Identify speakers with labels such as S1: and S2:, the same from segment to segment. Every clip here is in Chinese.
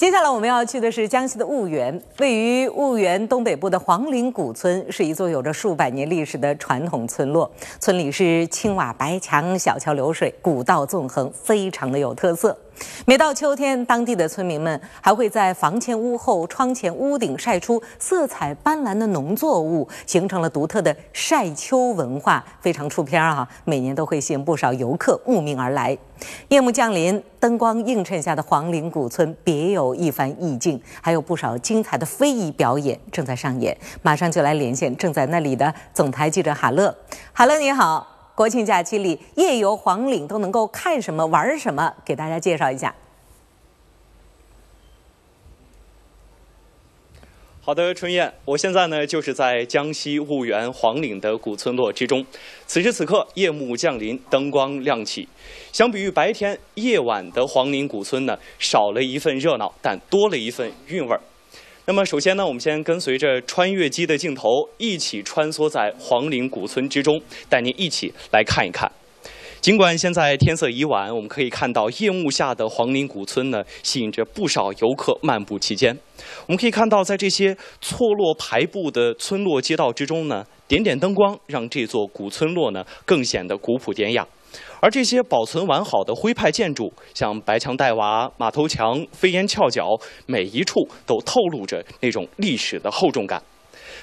S1: 接下来我们要去的是江西的婺源，位于婺源东北部的黄陵古村是一座有着数百年历史的传统村落。村里是青瓦白墙、小桥流水、古道纵横，非常的有特色。每到秋天，当地的村民们还会在房前屋后、窗前屋顶晒出色彩斑斓的农作物，形成了独特的晒秋文化，非常出片儿哈。每年都会吸引不少游客慕名而来。夜幕降临，灯光映衬下的黄陵古村别有一番意境，还有不少精彩的非遗表演正在上演。马上就来连线正在那里的总台记者哈乐，哈乐你好。国庆假期里夜游黄岭都能够看什么玩什么？给大家介绍一下。
S2: 好的，春燕，我现在呢就是在江西婺源黄岭的古村落之中。此时此刻，夜幕降临，灯光亮起。相比于白天，夜晚的黄岭古村呢，少了一份热闹，但多了一份韵味儿。那么，首先呢，我们先跟随着穿越机的镜头，一起穿梭在黄陵古村之中，带您一起来看一看。尽管现在天色已晚，我们可以看到夜幕下的黄陵古村呢，吸引着不少游客漫步其间。我们可以看到，在这些错落排布的村落街道之中呢，点点灯光让这座古村落呢更显得古朴典雅。而这些保存完好的徽派建筑，像白墙黛瓦、马头墙、飞檐翘角，每一处都透露着那种历史的厚重感。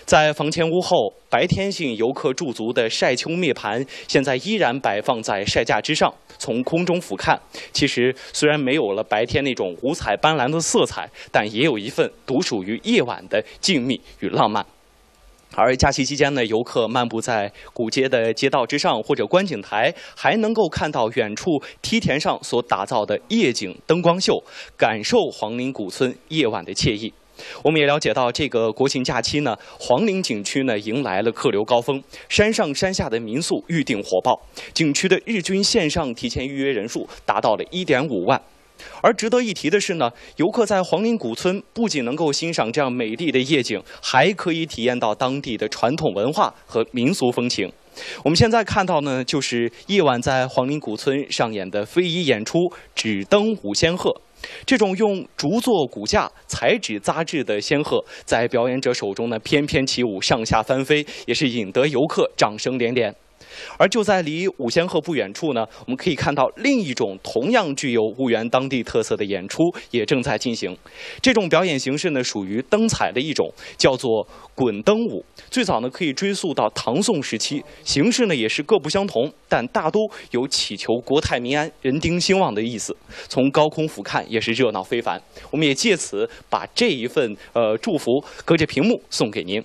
S2: 在房前屋后，白天性游客驻足的晒秋灭盘，现在依然摆放在晒架之上。从空中俯瞰，其实虽然没有了白天那种五彩斑斓的色彩，但也有一份独属于夜晚的静谧与浪漫。而假期期间呢，游客漫步在古街的街道之上或者观景台，还能够看到远处梯田上所打造的夜景灯光秀，感受黄陵古村夜晚的惬意。我们也了解到，这个国庆假期呢，黄陵景区呢迎来了客流高峰，山上山下的民宿预订火爆，景区的日均线上提前预约人数达到了一点五万。而值得一提的是呢，游客在黄陵古村不仅能够欣赏这样美丽的夜景，还可以体验到当地的传统文化和民俗风情。我们现在看到呢，就是夜晚在黄陵古村上演的非遗演出《纸灯舞仙鹤》。这种用竹做骨架、彩纸扎制的仙鹤，在表演者手中呢翩翩起舞、上下翻飞，也是引得游客掌声连连。而就在离五仙鹤不远处呢，我们可以看到另一种同样具有婺源当地特色的演出也正在进行。这种表演形式呢，属于灯彩的一种，叫做滚灯舞。最早呢，可以追溯到唐宋时期，形式呢也是各不相同，但大都有祈求国泰民安、人丁兴旺的意思。从高空俯瞰也是热闹非凡。我们也借此把这一份呃祝福隔着屏幕送给您。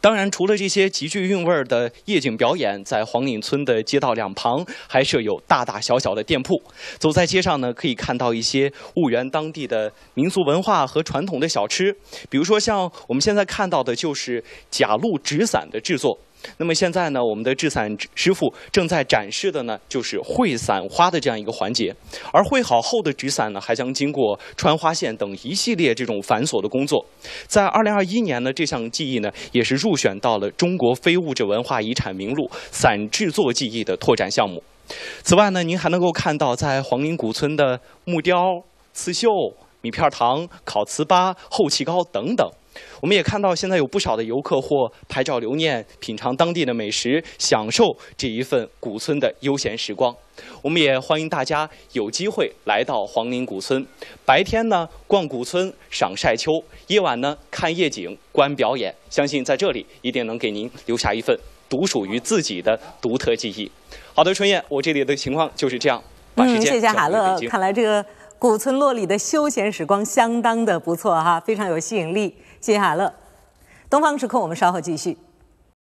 S2: 当然，除了这些极具韵味儿的夜景表演，在黄岭村的街道两旁还设有大大小小的店铺。走在街上呢，可以看到一些婺源当地的民俗文化和传统的小吃，比如说像我们现在看到的，就是假鹿纸伞的制作。那么现在呢，我们的制伞师傅正在展示的呢，就是绘伞花的这样一个环节。而绘好后的纸伞呢，还将经过穿花线等一系列这种繁琐的工作。在二零二一年呢，这项技艺呢，也是入选到了中国非物质文化遗产名录伞制作技艺的拓展项目。此外呢，您还能够看到在黄陵古村的木雕、刺绣、米片糖、烤糍粑、厚气糕等等。我们也看到，现在有不少的游客或拍照留念、品尝当地的美食，享受这一份古村的悠闲时光。我们也欢迎大家有机会来到黄陵古村，白天呢逛古村赏晒秋，夜晚呢看夜景观表演。相信在这里一定能给您留下一份独属于自己的独特记忆。好的，春燕，我这里的情况就是这样。
S1: 嗯，谢谢海乐。看来这个古村落里的休闲时光相当的不错哈，非常有吸引力。谢谢海乐，东方时空，我们稍后继续。